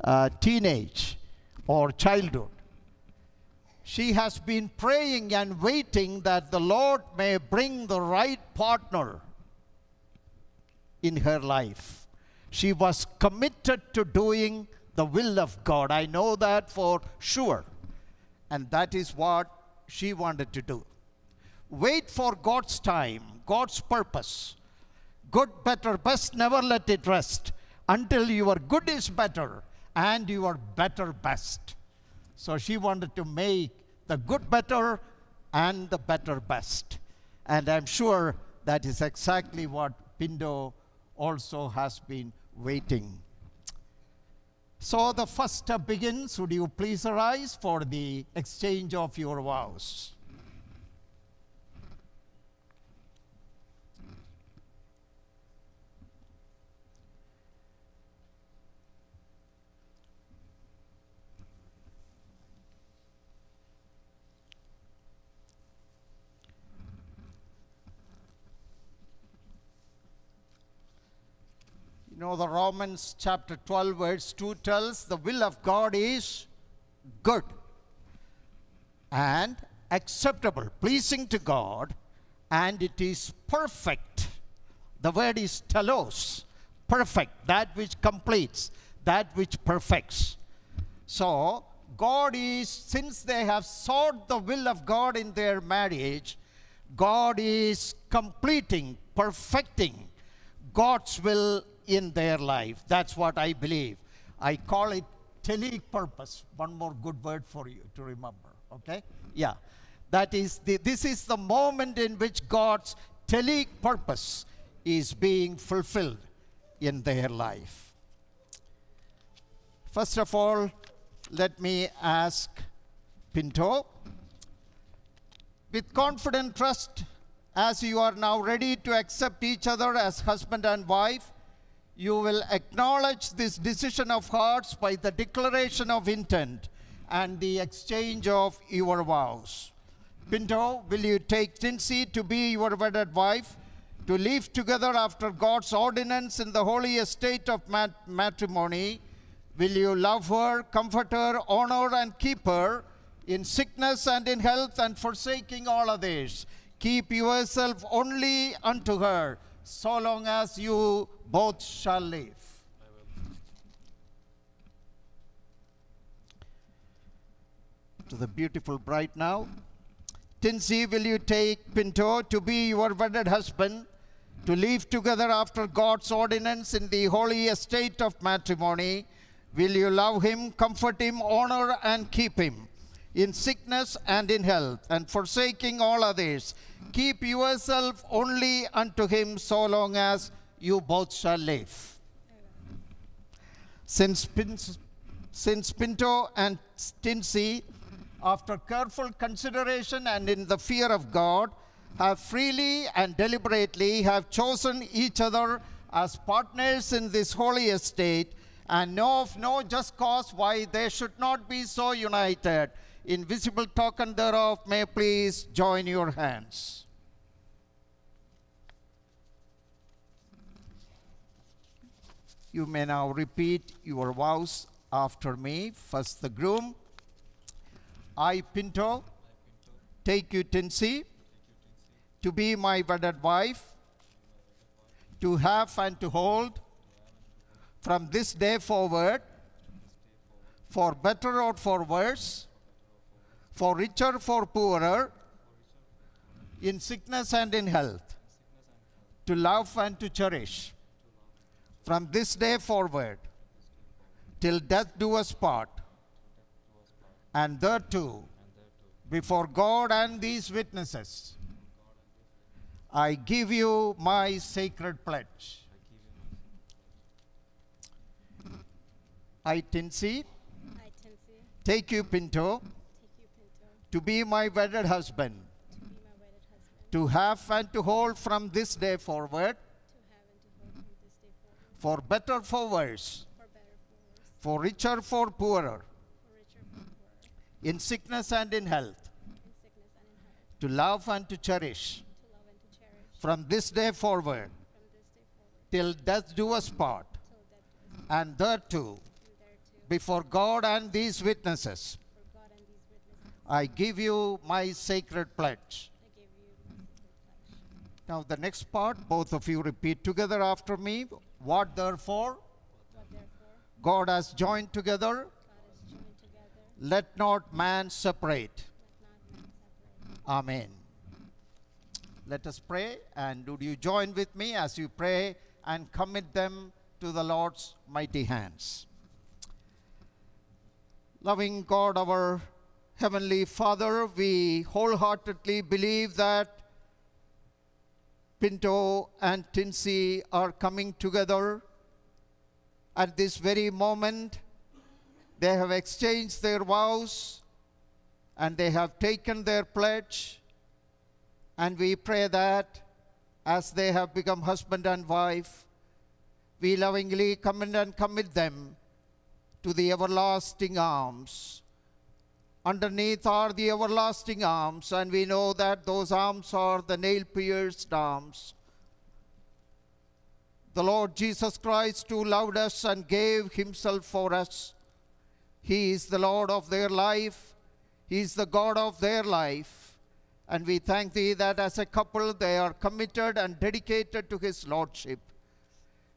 uh, teenage or childhood. She has been praying and waiting that the lord may bring the right partner in her life. She was committed to doing the will of God. I know that for sure. And that is what she wanted to do. Wait for God's time, God's purpose. Good, better, best, never let it rest until your good is better and your better best. So she wanted to make the good better and the better best. And I'm sure that is exactly what Pinto also has been waiting. So the first step begins. Would you please arise for the exchange of your vows? You know, the Romans chapter 12, verse 2 tells the will of God is good and acceptable, pleasing to God, and it is perfect. The word is telos, perfect, that which completes, that which perfects. So, God is, since they have sought the will of God in their marriage, God is completing, perfecting God's will in their life. That's what I believe. I call it telic purpose. One more good word for you to remember. Okay? Yeah. That is the, this is the moment in which God's telic purpose is being fulfilled in their life. First of all, let me ask Pinto with confident trust as you are now ready to accept each other as husband and wife, you will acknowledge this decision of hearts by the declaration of intent and the exchange of your vows. Pinto, will you take Tincy to be your wedded wife, to live together after God's ordinance in the holy estate of mat- matrimony? Will you love her, comfort her, honor, and keep her in sickness and in health, and forsaking all others? Keep yourself only unto her, so long as you both shall live. To the beautiful bride now. Tincy, will you take Pinto to be your wedded husband, to live together after God's ordinance in the holy estate of matrimony? Will you love him, comfort him, honor, and keep him in sickness and in health, and forsaking all others? Keep yourself only unto him so long as you both shall live. Since, Pin- since Pinto and Tincy, after careful consideration and in the fear of God, have freely and deliberately have chosen each other as partners in this holy estate, and know of no just cause why they should not be so united. In visible token thereof, may please join your hands. You may now repeat your vows after me. First, the groom. I, Pinto, take you, Tincy, to be my wedded wife, to have and to hold from this day forward, for better or for worse, for richer, for poorer, in sickness and in health, to love and to cherish, from this day forward, till death do us part, and thereto, before God and these witnesses, I give you my sacred pledge. I, Tincy, take you, Pinto, take you, Pinto, to be my wedded husband, to be my wedded husband, to have and to hold from this day forward, to have and to hold from this day forward, for better, for worse, for better, for worse, for richer, for poorer, for richer, for poorer, in sickness and in health, in sickness and in health, to love and to cherish, to love and to cherish, from this day forward, this day forward, till death do us part, till death do us and thereto, before God and these witnesses, for God and these witnesses, I give you my sacred pledge. I give you my sacred pledge. Now, the next part, both of you repeat together after me. What therefore What therefore God has joined together, has joined together, let not man separate. let not man separate. Amen. Let us pray, and would you join with me as you pray and commit them to the Lord's mighty hands? Loving God, our Heavenly Father, we wholeheartedly believe that Pinto and Tincy are coming together at this very moment. They have exchanged their vows and they have taken their pledge. And we pray that as they have become husband and wife, we lovingly commend and commit them to the everlasting arms. Underneath are the everlasting arms, and we know that those arms are the nail pierced arms. The Lord Jesus Christ, who loved us and gave himself for us, he is the Lord of their life, he is the God of their life. And we thank thee that as a couple they are committed and dedicated to his Lordship.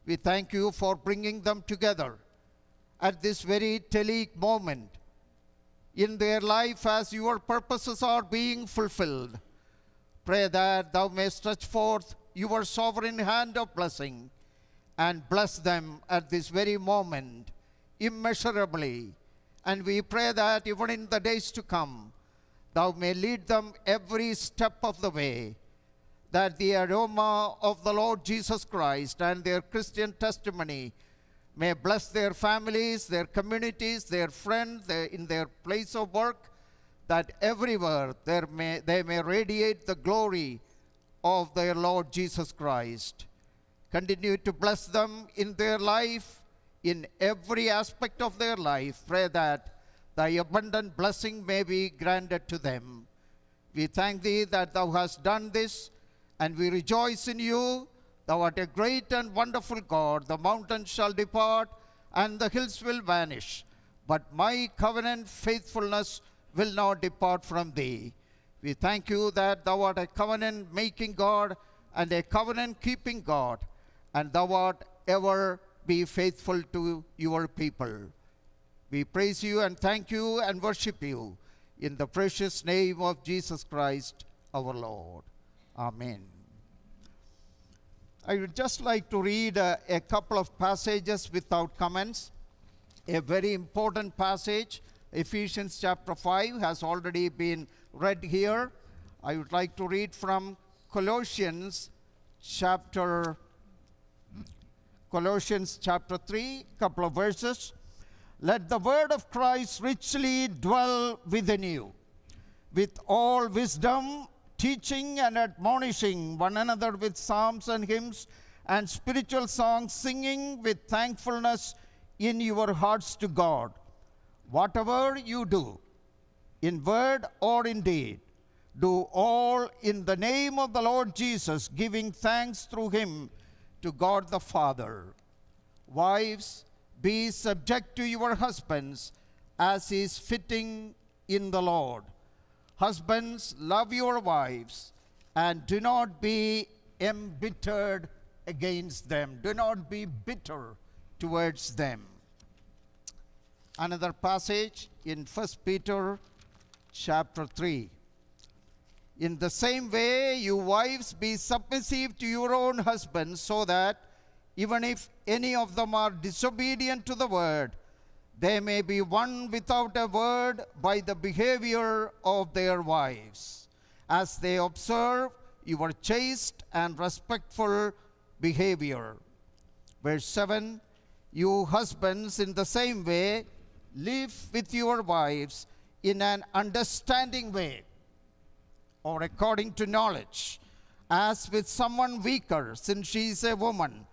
We thank you for bringing them together at this very telic moment in their life as your purposes are being fulfilled. Pray that thou may stretch forth your sovereign hand of blessing and bless them at this very moment immeasurably. And we pray that even in the days to come, thou may lead them every step of the way, that the aroma of the Lord Jesus Christ and their Christian testimony may bless their families, their communities, their friends, their, in their place of work, that everywhere may, they may radiate the glory of their Lord Jesus Christ. Continue to bless them in their life, in every aspect of their life. Pray that thy abundant blessing may be granted to them. We thank thee that thou hast done this, and we rejoice in you. Thou art a great and wonderful God. The mountains shall depart, and the hills will vanish. But my covenant faithfulness will not depart from thee. We thank you that thou art a covenant making God and a covenant keeping God, and thou art ever be faithful to your people. We praise you and thank you and worship you in the precious name of Jesus Christ our Lord. Amen. I would just like to read a couple of passages without comments. A very important passage, Ephesians chapter 5, has already been read here. I would like to read from Colossians chapter Colossians chapter 3, couple of verses. Let the word of Christ richly dwell within you, with all wisdom, teaching and admonishing one another with psalms and hymns and spiritual songs, singing with thankfulness in your hearts to God. Whatever you do, in word or in deed, do all in the name of the Lord Jesus, giving thanks through him to God the Father. Wives, be subject to your husbands as is fitting in the Lord. Husbands, love your wives and do not be embittered against them. Do not be bitter towards them. Another passage in 1 Peter chapter 3. In the same way, you wives be submissive to your own husbands, so that even if any of them are disobedient to the word, they may be won without a word by the behavior of their wives, as they observe your chaste and respectful behavior. Verse 7 You husbands, in the same way, live with your wives in an understanding way or according to knowledge, as with someone weaker, since she is a woman,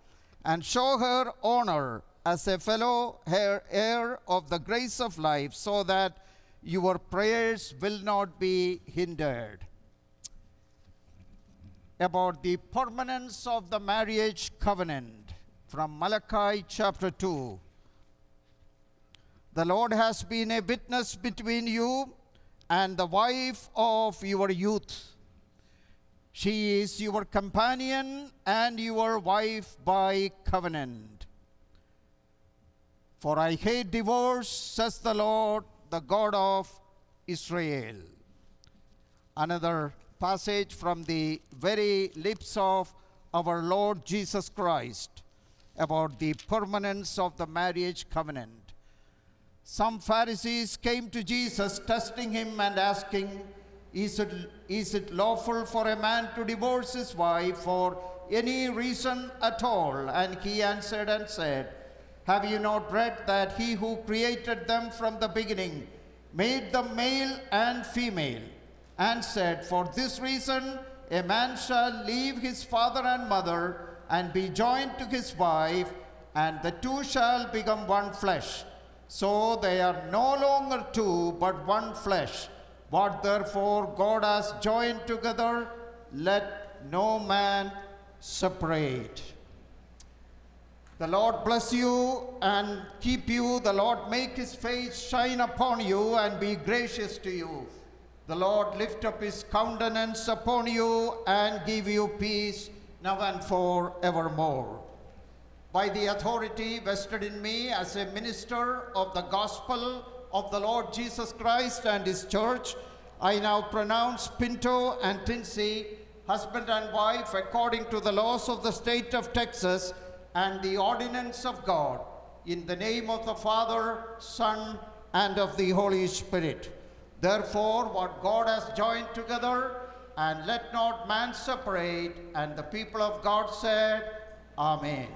and show her honor as a fellow heir, of the grace of life, so that your prayers will not be hindered. About the permanence of the marriage covenant from Malachi chapter 2. The Lord has been a witness between you and the wife of your youth. She is your companion and your wife by covenant. For I hate divorce, says the Lord, the God of Israel. Another passage from the very lips of our Lord Jesus Christ about the permanence of the marriage covenant. Some Pharisees came to Jesus, testing him and asking, is it, is it lawful for a man to divorce his wife for any reason at all? And he answered and said, Have you not read that he who created them from the beginning made them male and female? And said, For this reason, a man shall leave his father and mother and be joined to his wife, and the two shall become one flesh. So they are no longer two, but one flesh. What therefore God has joined together, let no man separate. The Lord bless you and keep you. The Lord make his face shine upon you and be gracious to you. The Lord lift up his countenance upon you and give you peace now and forevermore by the authority vested in me as a minister of the gospel of the Lord Jesus Christ and his church, I now pronounce Pinto and Tincy, husband and wife, according to the laws of the state of Texas and the ordinance of God, in the name of the Father, Son, and of the Holy Spirit. Therefore, what God has joined together, and let not man separate. And the people of God said, Amen.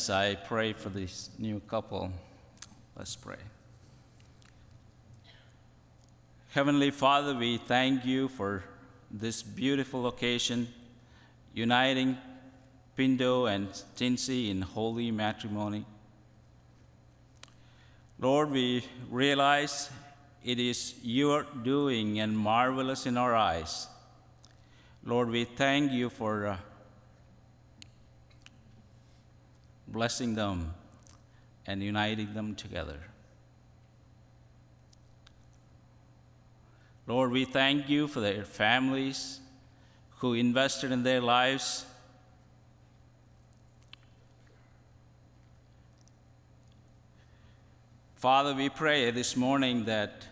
As I pray for this new couple. Let's pray. Heavenly Father, we thank you for this beautiful occasion, uniting Pinto and Tincy in holy matrimony. Lord, we realize it is your doing and marvelous in our eyes. Lord, we thank you for uh, blessing them and uniting them together. Lord, we thank you for their families who invested in their lives. Father, we pray this morning that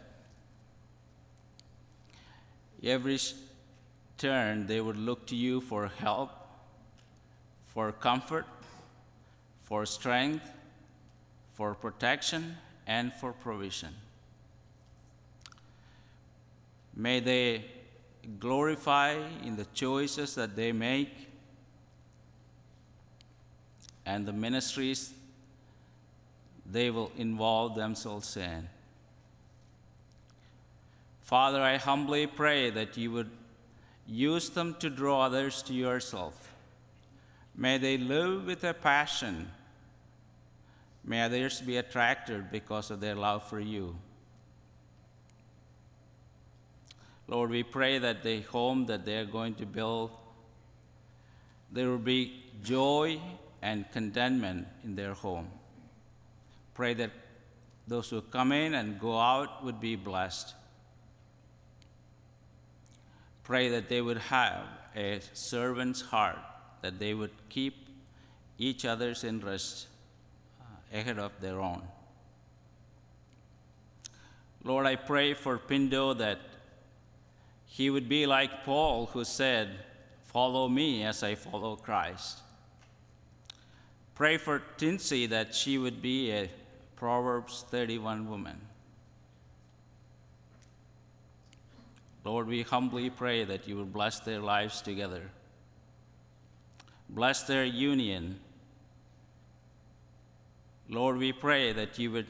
every turn they would look to you for help, for comfort, for strength, for protection, and for provision. May they glorify in the choices that they make and the ministries they will involve themselves in. Father, I humbly pray that you would use them to draw others to yourself. May they live with a passion. May others be attracted because of their love for you. Lord, we pray that the home that they are going to build, there will be joy and contentment in their home. Pray that those who come in and go out would be blessed. Pray that they would have a servant's heart, that they would keep each other's interests ahead of their own. Lord, I pray for Pinto that he would be like Paul, who said, Follow me as I follow Christ. Pray for Tincy that she would be a Proverbs 31 woman. Lord, we humbly pray that you would bless their lives together. Bless their union. Lord, we pray that you would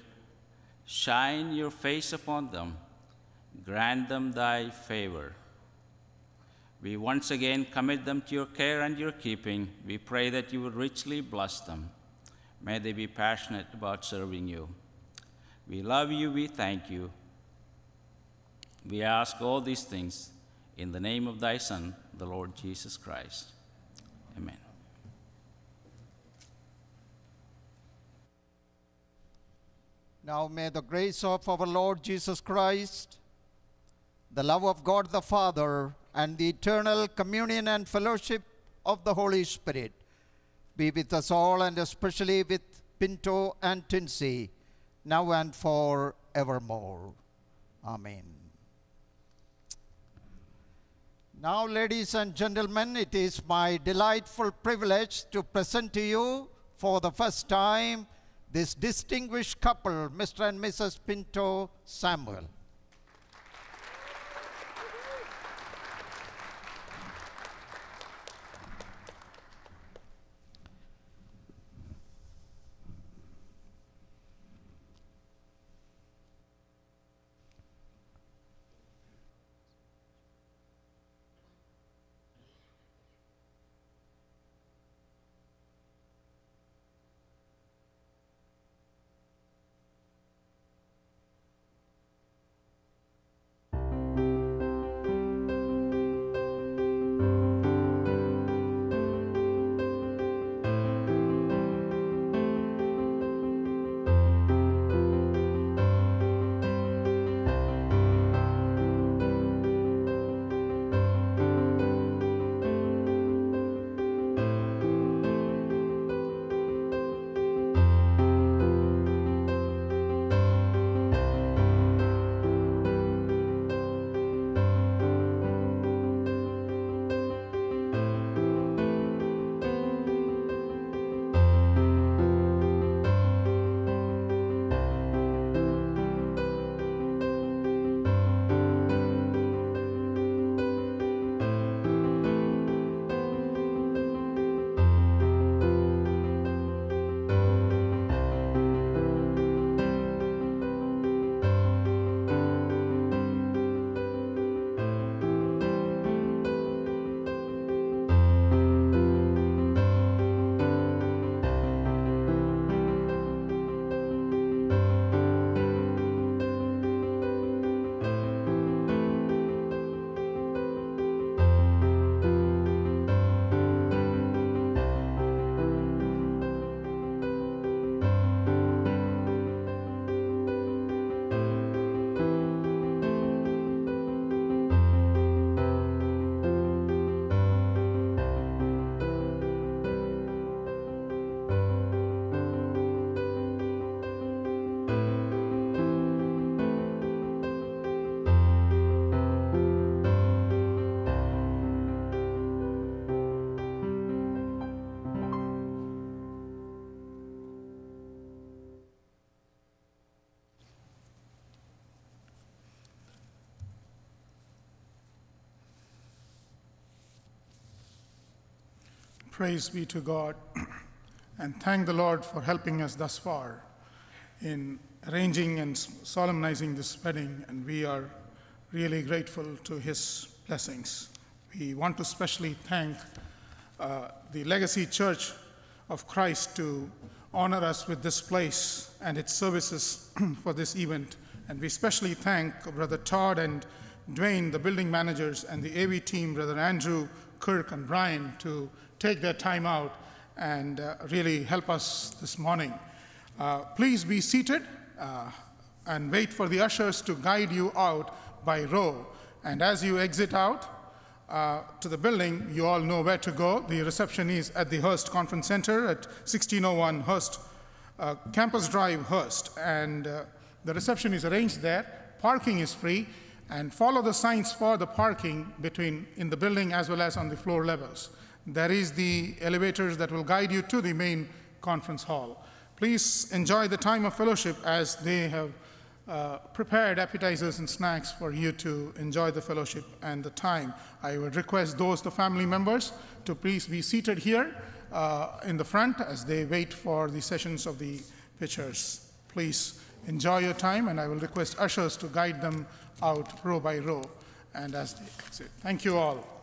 shine your face upon them, grant them thy favor. We once again commit them to your care and your keeping. We pray that you would richly bless them. May they be passionate about serving you. We love you, we thank you. We ask all these things in the name of thy Son, the Lord Jesus Christ. Amen. Now may the grace of our Lord Jesus Christ, the love of God the Father, and the eternal communion and fellowship of the Holy Spirit be with us all and especially with Pinto and Tincy, now and for evermore. Amen. Now, ladies and gentlemen, it is my delightful privilege to present to you for the first time this distinguished couple, Mr. and Mrs. Pinto Samuel. Praise be to God, and thank the Lord for helping us thus far in arranging and solemnizing this wedding, and we are really grateful to His blessings. We want to specially thank uh, the Legacy Church of Christ to honor us with this place and its services for this event. And we especially thank Brother Todd and Dwayne, the building managers, and the AV team, Brother Andrew, Kirk, and Brian, to take their time out and uh, really help us this morning. Uh, please be seated uh, and wait for the ushers to guide you out by row. And as you exit out, uh, to the building, you all know where to go. The reception is at the Hurst Conference Center at 1601 Hurst, uh, Campus Drive, Hurst. And uh, the reception is arranged there. Parking is free. And follow the signs for the parking between in the building as well as on the floor levels. There is the elevators that will guide you to the main conference hall. Please enjoy the time of fellowship as they have uh, prepared appetizers and snacks for you to enjoy the fellowship and the time. I would request those, the family members, to please be seated here uh, in the front as they wait for the sessions of the pictures. Please enjoy your time, and I will request ushers to guide them out row by row and as they exit. Thank you all.